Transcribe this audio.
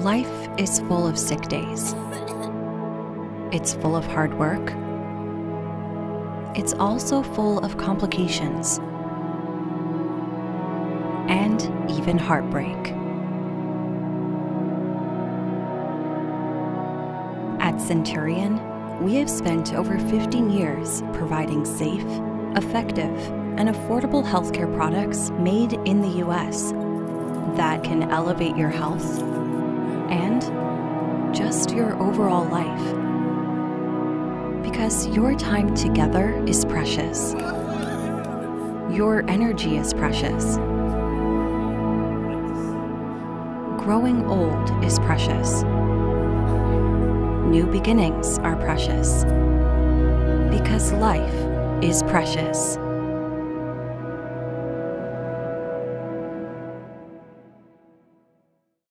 Life is full of sick days. It's full of hard work. It's also full of complications and even heartbreak. At Centurion, we have spent over 15 years providing safe, effective, and affordable healthcare products made in the US that can elevate your health and just your overall life. Because your time together is precious. Your energy is precious. Growing old is precious. New beginnings are precious. Because life is precious.